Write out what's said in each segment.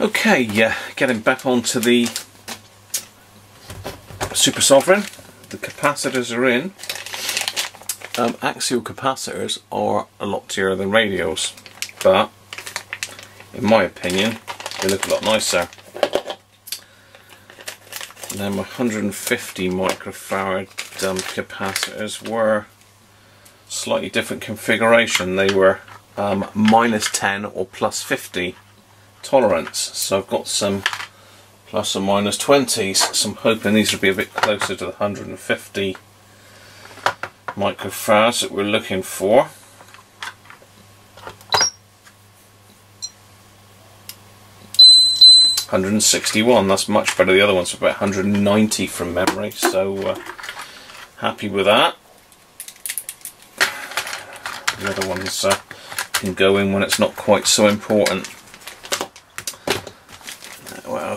Okay, yeah, getting back onto the Super Sovereign. The capacitors are in. Um, axial capacitors are a lot dearer than radials, but in my opinion, they look a lot nicer. Now my 150 microfarad um, capacitors were slightly different configuration. They were um, minus 10 or plus 50 tolerance. So I've got some plus or minus 20s. So I'm hoping these will be a bit closer to the 150 microfarads that we're looking for. Hundred and sixty-one. That's much better. The other one's about 190 from memory. So uh, happy with that. The other ones uh, can go in when it's not quite so important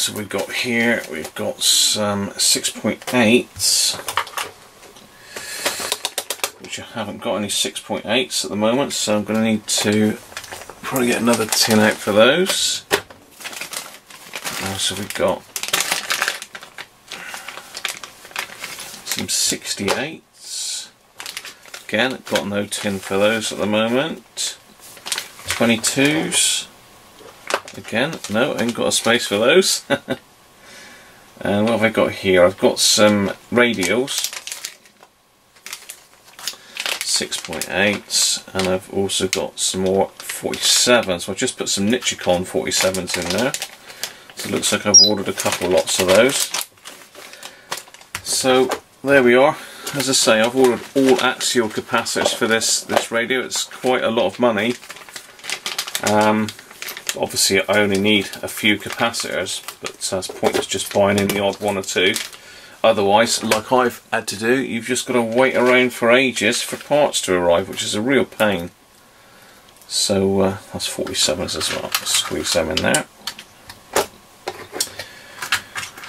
else have we got here? We've got some 6.8s, which I haven't got any 6.8s at the moment, so I'm going to need to probably get another tin out for those. Uh, what else have we got? Some 68s. Again, got no tin for those at the moment. 22s. Again, no, I ain't got a space for those. and what have I got here? I've got some radials. 6.8s and I've also got some more 47s. So I've just put some Nichicon 47s in there. So it looks like I've ordered a couple lots of those. So there we are. As I say, I've ordered all axial capacitors for this, this radio. It's quite a lot of money. Um, obviously I only need a few capacitors but uh, it's pointless just buying in the odd one or two. Otherwise like I've had to do you've just got to wait around for ages for parts to arrive which is a real pain. So uh, that's 47s as well. Squeeze them in there.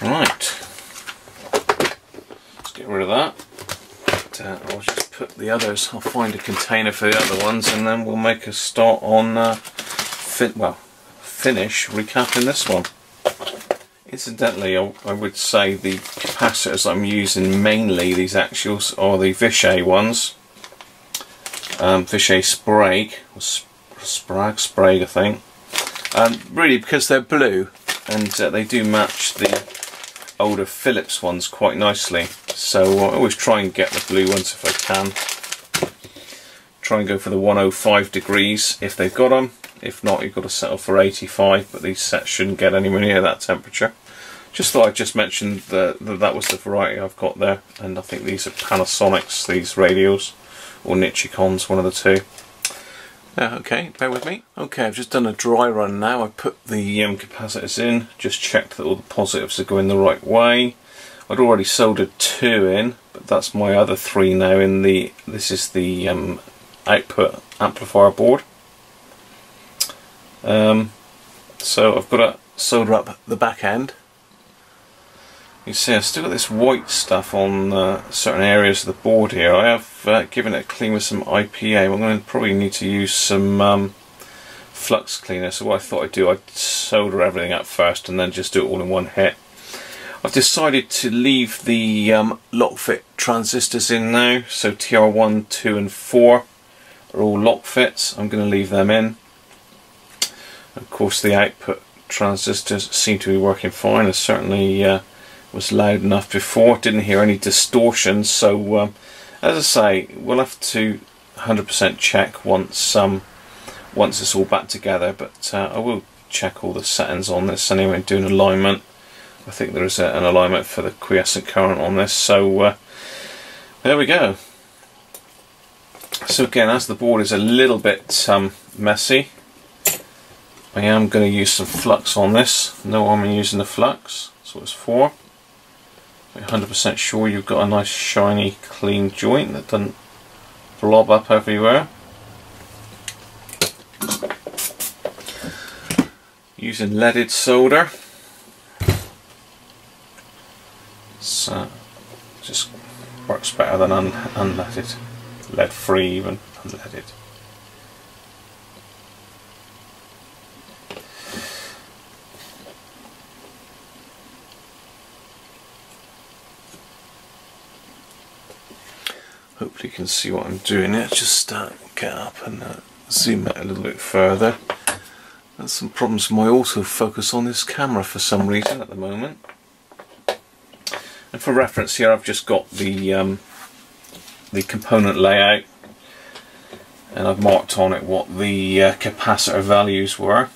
Right. Let's get rid of that. Uh, I'll just put the others I'll find a container for the other ones and then we'll make a start on uh, fit well finish recapping this one. Incidentally, I, I would say the capacitors I'm using mainly, these axials, are the Vishay ones. Um, Sprague, or Sprague, Sprague I think. Um, really because they're blue and uh, they do match the older Philips ones quite nicely. So I always try and get the blue ones if I can. Try and go for the 105 degrees if they've got them. If not, you've got to settle for 85, but these sets shouldn't get anywhere near that temperature. Just thought I'd just mention that that was the variety I've got there, and I think these are Panasonics, these radios, or Nichicons, one of the two. Yeah, okay, bear with me. Okay, I've just done a dry run now. I put the um, capacitors in, just checked that all the positives are going the right way. I'd already soldered two in, but that's my other three now in the, this is the um, output amplifier board. Um, so I've got to solder up the back end. You see I've still got this white stuff on uh, certain areas of the board here. I have uh, given it a clean with some IPA. I'm going to probably need to use some um, flux cleaner. So what I thought I'd do, I'd solder everything up first and then just do it all in one hit. I've decided to leave the um, lockfit transistors in now. So TR1, 2 and 4 are all lockfits. I'm going to leave them in. Of course the output transistors seem to be working fine. It certainly uh, was loud enough before. Didn't hear any distortion. So um, as I say, we'll have to 100% check once um, once it's all back together. But uh, I will check all the settings on this anyway. Do an alignment. I think there is a, an alignment for the quiescent current on this. So uh, there we go. So again, as the board is a little bit um, messy, I am going to use some flux on this. No I'm using the flux. What it's for. 100% sure you've got a nice shiny clean joint that doesn't blob up everywhere. Using leaded solder. So just works better than un unleaded. Lead free even, unleaded. Hopefully you can see what I'm doing here. Just uh, get up and uh, zoom out a little bit further. There's some problems with my autofocus on this camera for some reason at the moment. And for reference here I've just got the um, the component layout and I've marked on it what the uh, capacitor values were.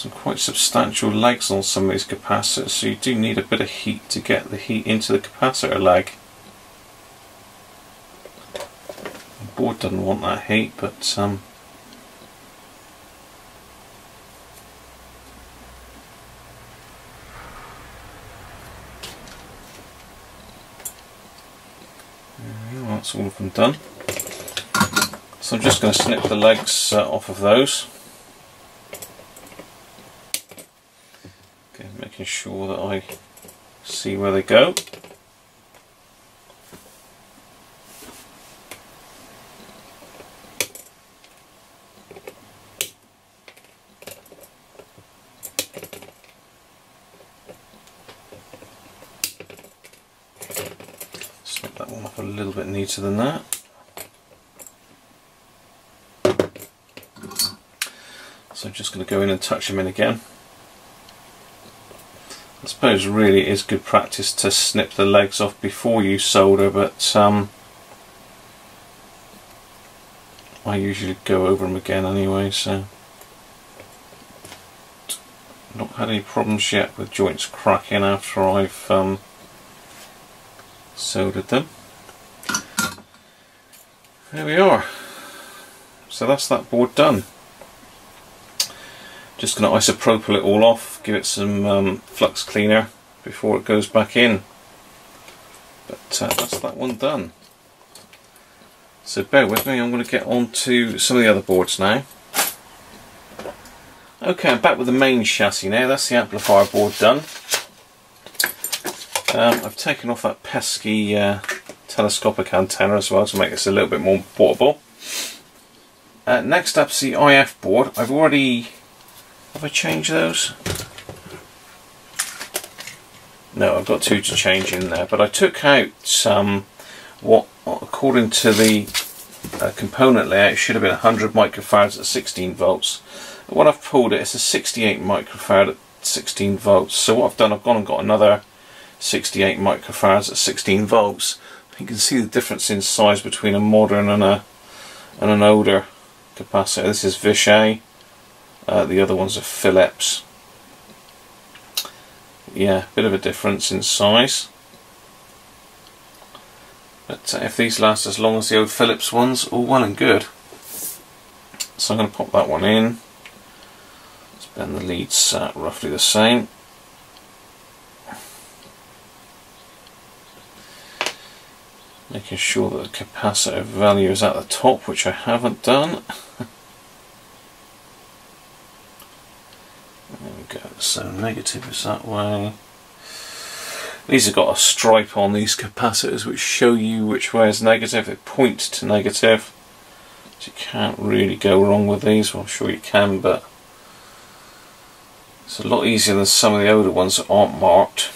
some quite substantial legs on some of these capacitors so you do need a bit of heat to get the heat into the capacitor leg. The board doesn't want that heat but um, that's all of them done. So I'm just going to snip the legs uh, off of those. making sure that I see where they go. Snip that one up a little bit neater than that. So I'm just going to go in and touch them in again. I suppose really it is good practice to snip the legs off before you solder but um, I usually go over them again anyway so not had any problems yet with joints cracking after I've um, soldered them. There we are. So that's that board done. Just going to isopropyl it all off, give it some um, flux cleaner before it goes back in. But uh, that's that one done. So bear with me, I'm going to get on to some of the other boards now. Okay, I'm back with the main chassis now, that's the amplifier board done. Um, I've taken off that pesky uh, telescopic antenna as well to make this a little bit more portable. Uh, next up's the IF board. I've already have I changed those? No, I've got two to change in there, but I took out some what, according to the uh, component layout, it should have been 100 microfarads at 16 volts. What I've pulled it, it's a 68 microfarad at 16 volts. So what I've done, I've gone and got another 68 microfarads at 16 volts. You can see the difference in size between a modern and a and an older capacitor. This is Vishay. Uh, the other ones are Philips. Yeah, bit of a difference in size. But uh, if these last as long as the old Philips ones, all well and good. So I'm going to pop that one in. Let's bend the leads uh, roughly the same. Making sure that the capacitor value is at the top, which I haven't done. so negative is that way. These have got a stripe on these capacitors which show you which way is negative. It points to negative. So you can't really go wrong with these. Well, I'm sure you can, but it's a lot easier than some of the older ones that aren't marked.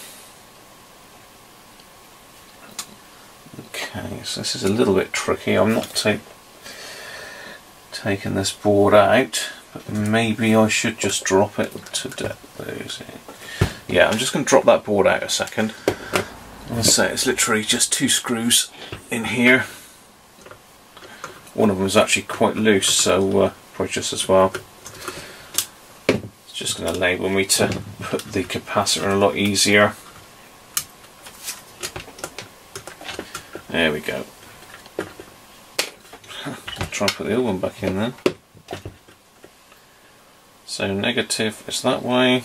Okay, so this is a little bit tricky. I'm not taking this board out. Maybe I should just drop it to depth. Yeah, I'm just going to drop that board out a second. Say it's literally just two screws in here. One of them is actually quite loose, so uh, probably just as well. It's just going to enable me to put the capacitor in a lot easier. There we go. Try and put the other one back in then. So negative is that way.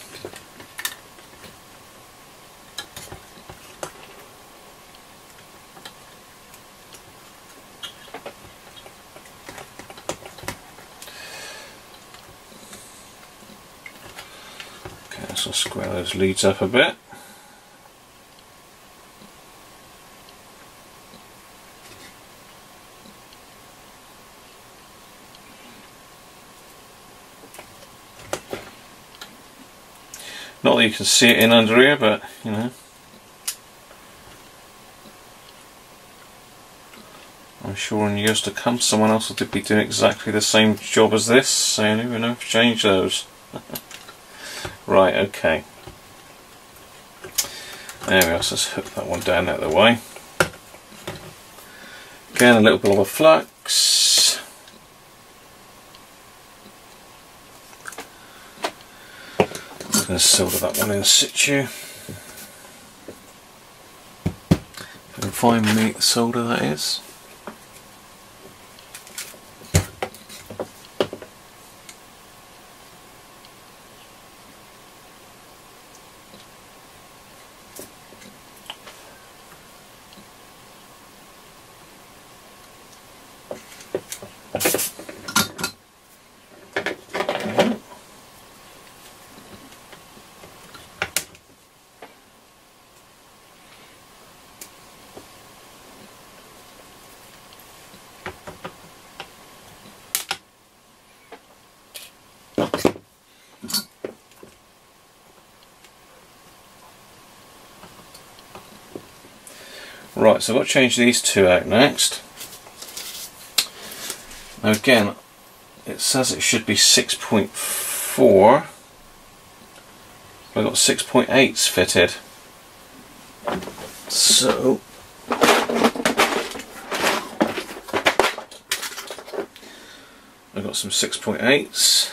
Okay, so square those leads up a bit. You can see it in under here, but you know. I'm sure in years to come someone else will be doing exactly the same job as this, so you never know change those. right, okay. There we go, so let's hook that one down out of the way. Again, a little bit of a flux. I'm going to solder that one in situ. Can find me the solder that is. Right, so I've got to change these two out next. Now again, it says it should be 6.4. I've got 6.8s fitted. So I've got some 6.8s.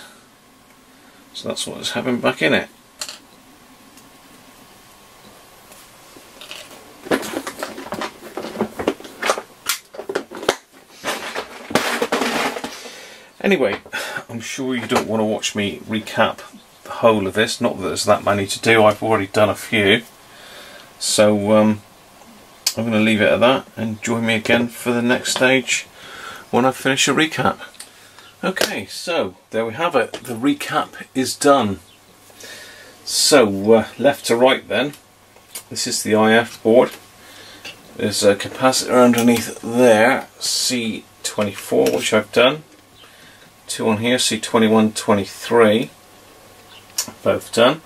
So that's what it's having back in it. Anyway, I'm sure you don't want to watch me recap the whole of this. Not that there's that many to do, I've already done a few. So um, I'm going to leave it at that and join me again for the next stage when I finish a recap. Okay, so there we have it. The recap is done. So uh, left to right then, this is the IF board. There's a capacitor underneath there, C24, which I've done two on here, C21, 23, both done.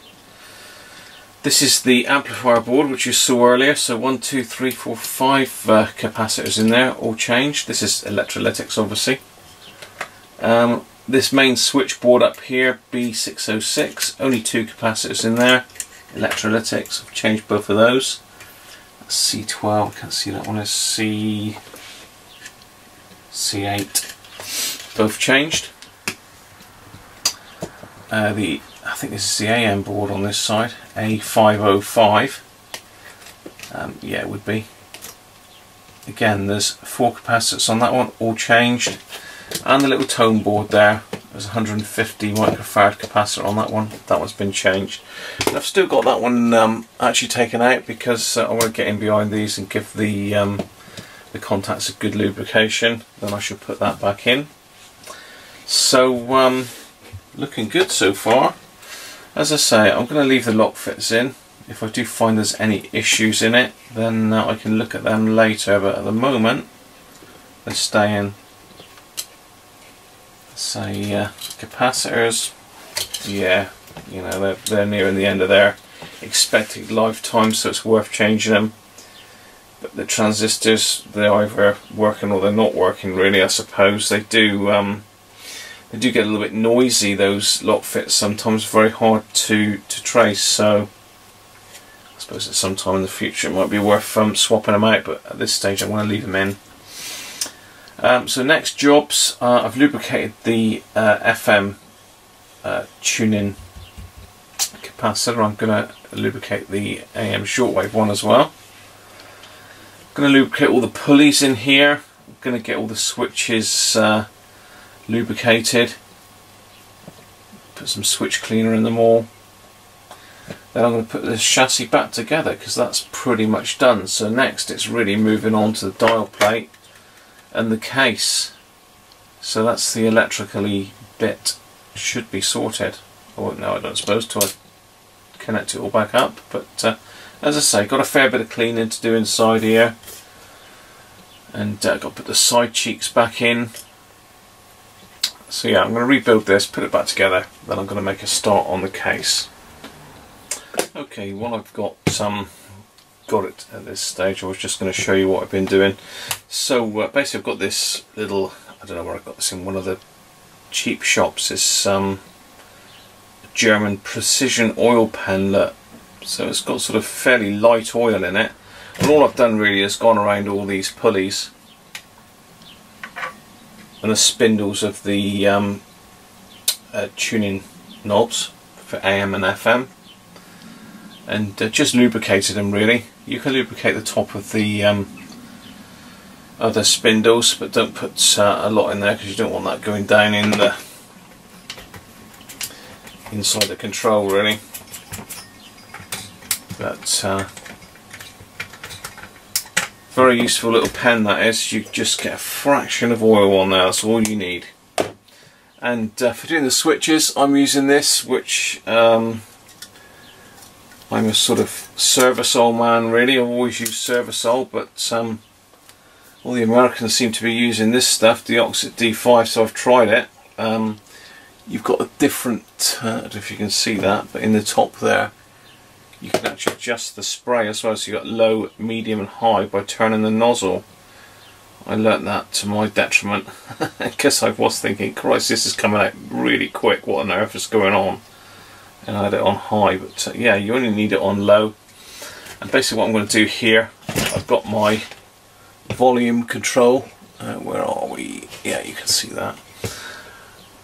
This is the amplifier board which you saw earlier, so one, two, three, four, five uh, capacitors in there, all changed. This is electrolytics obviously. Um, this main switchboard up here, B606, only two capacitors in there, electrolytics, I've changed both of those. That's C12, can't see that one is C, C8 both changed. Uh, the I think this is the AM board on this side, A505. Um, yeah, it would be. Again, there's four capacitors on that one, all changed. And the little tone board there, there's 150 microfarad capacitor on that one. That one's been changed. And I've still got that one um, actually taken out because uh, I want to get in behind these and give the um, the contacts a good lubrication. Then I should put that back in. So, um, looking good so far. As I say, I'm going to leave the lockfits in. If I do find there's any issues in it, then uh, I can look at them later. But at the moment, they stay in. Say uh, capacitors, yeah, you know they're they're nearing the end of their expected lifetime, so it's worth changing them. But the transistors, they're either working or they're not working. Really, I suppose they do. Um, they do get a little bit noisy those lockfits sometimes very hard to to trace so I suppose at some time in the future it might be worth um, swapping them out but at this stage I'm going to leave them in. Um, so next jobs uh, I've lubricated the uh, FM uh, tuning capacitor. I'm going to lubricate the AM shortwave one as well. I'm going to lubricate all the pulleys in here. I'm going to get all the switches uh, lubricated. Put some switch cleaner in them all. Then I'm going to put this chassis back together because that's pretty much done. So next it's really moving on to the dial plate and the case. So that's the electrically bit should be sorted. Oh no, I don't suppose to. I connect it all back up. But uh, as I say, got a fair bit of cleaning to do inside here. And uh, got to put the side cheeks back in so yeah, I'm going to rebuild this, put it back together, then I'm going to make a start on the case. Okay, well I've got some got it at this stage. I was just going to show you what I've been doing. So uh, basically I've got this little, I don't know where I got this in, one of the cheap shops. It's um, German precision oil that so it's got sort of fairly light oil in it and all I've done really is gone around all these pulleys and the spindles of the um, uh, tuning knobs for AM and FM and uh, just lubricated them really. You can lubricate the top of the um, other spindles but don't put uh, a lot in there because you don't want that going down in the inside the control really. But uh, very useful little pen that is. You just get a fraction of oil on there that's all you need. And uh, for doing the switches I'm using this which um, I'm a sort of service Servisol man really. I've always used Servisol but um, all the Americans seem to be using this stuff DeoxIT D5 so I've tried it. Um, you've got a different uh, I if you can see that but in the top there you can actually adjust the spray as well so you've got low, medium and high by turning the nozzle. I learnt that to my detriment. Because I was thinking Christ this is coming out really quick. What on earth is going on? And I had it on high but uh, yeah you only need it on low. And basically what I'm going to do here I've got my volume control. Uh, where are we? Yeah you can see that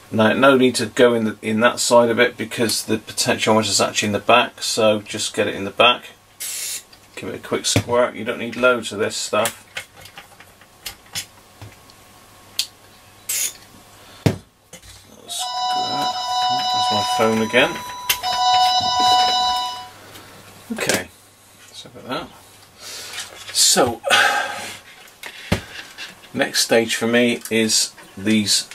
now, no need to go in the, in that side of it because the potentiometer is actually in the back, so just get it in the back. Give it a quick squirt. You don't need loads of this stuff. There's my phone again. Okay, so about that. So, next stage for me is these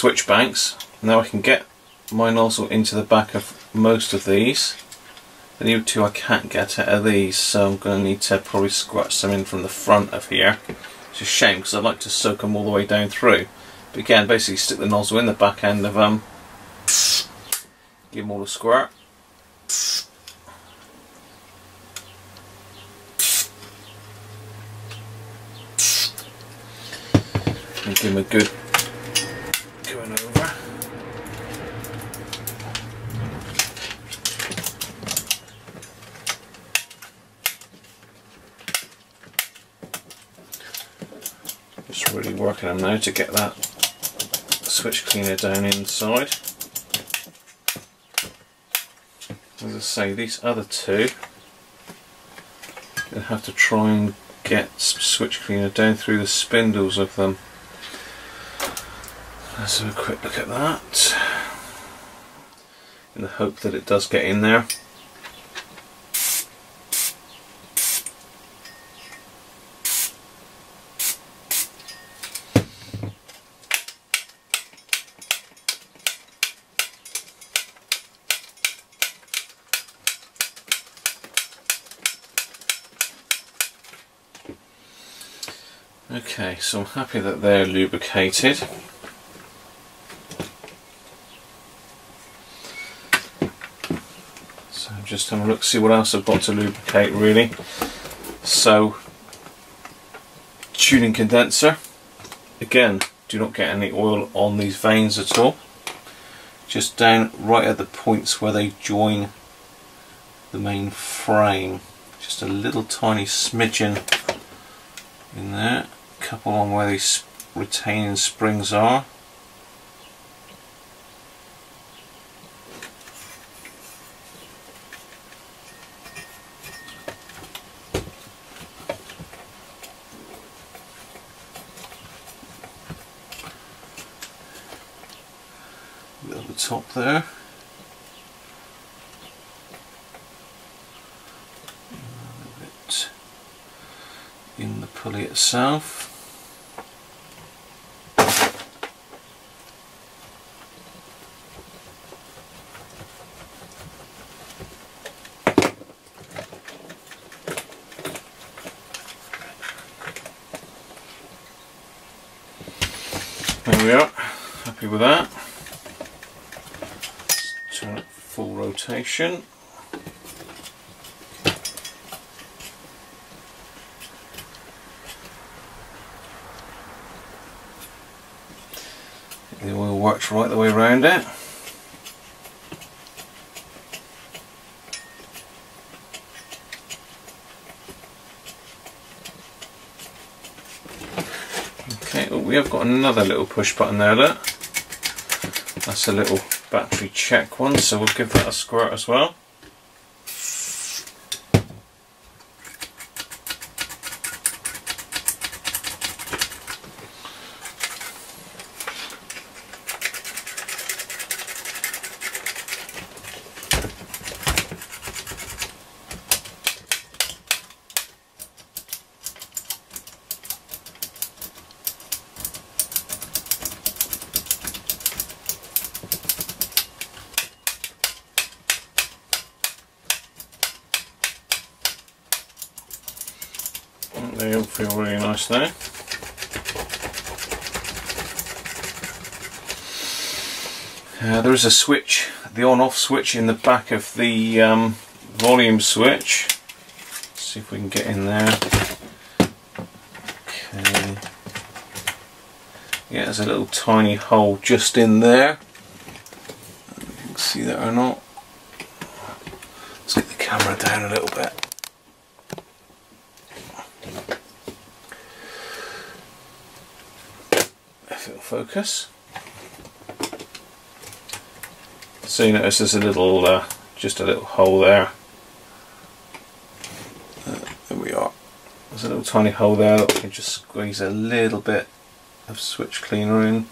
switch banks. Now I can get my nozzle into the back of most of these. The other two I can't get out of these, so I'm going to need to probably squirt some in from the front of here. It's a shame because I'd like to soak them all the way down through. But again, basically stick the nozzle in the back end of them, give them all a squirt. And give them a good working on now to get that switch cleaner down inside. As I say, these other two, to have to try and get switch cleaner down through the spindles of them. Let's have a quick look at that, in the hope that it does get in there. Okay, so I'm happy that they're lubricated. So just have a look, see what else I've got to lubricate really. So, tuning condenser. Again, do not get any oil on these vanes at all. Just down right at the points where they join the main frame. Just a little tiny smidgen in there couple on where these retaining springs are. At the top there. in the pulley itself. There we are, happy with that. Turn it full rotation. The oil works right the way around it. We have got another little push button there, look. That's a little battery check one, so we'll give that a squirt as well. They all feel really nice there. Uh, there is a switch, the on-off switch in the back of the um, volume switch. Let's see if we can get in there. Okay. Yeah, there's a little tiny hole just in there. You can see that or not. Let's get the camera down a little bit. If it'll focus. So you notice there's a little, uh, just a little hole there. Uh, there we are. There's a little tiny hole there that we can just squeeze a little bit of switch cleaner in.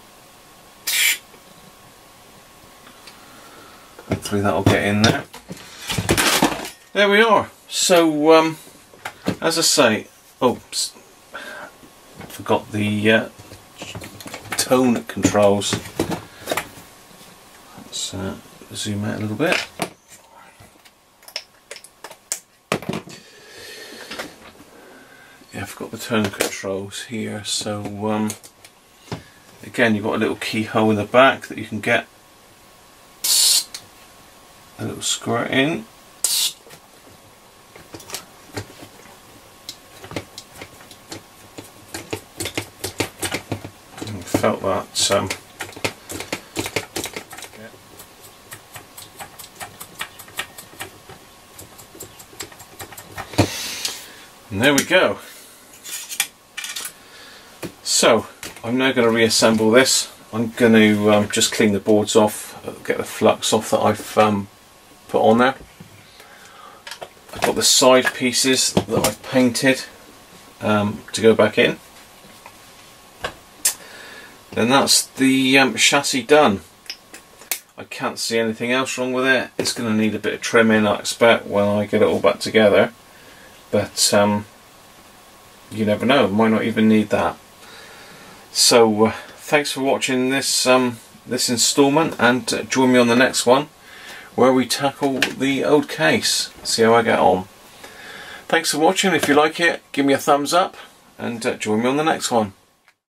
Hopefully that'll get in there. There we are. So, um, as I say, oops, forgot the uh, tone controls. Let's uh, zoom out a little bit. Yeah, I've got the tone controls here, so um, again you've got a little keyhole in the back that you can get a little squirt in. That um, And there we go. So, I'm now going to reassemble this. I'm going to um, just clean the boards off, uh, get the flux off that I've um, put on there. I've got the side pieces that I've painted um, to go back in. Then that's the um, chassis done. I can't see anything else wrong with it. It's going to need a bit of trimming I expect when I get it all back together but um, you never know, might not even need that. So uh, thanks for watching this um, this instalment and uh, join me on the next one where we tackle the old case, see how I get on. Thanks for watching, if you like it give me a thumbs up and uh, join me on the next one.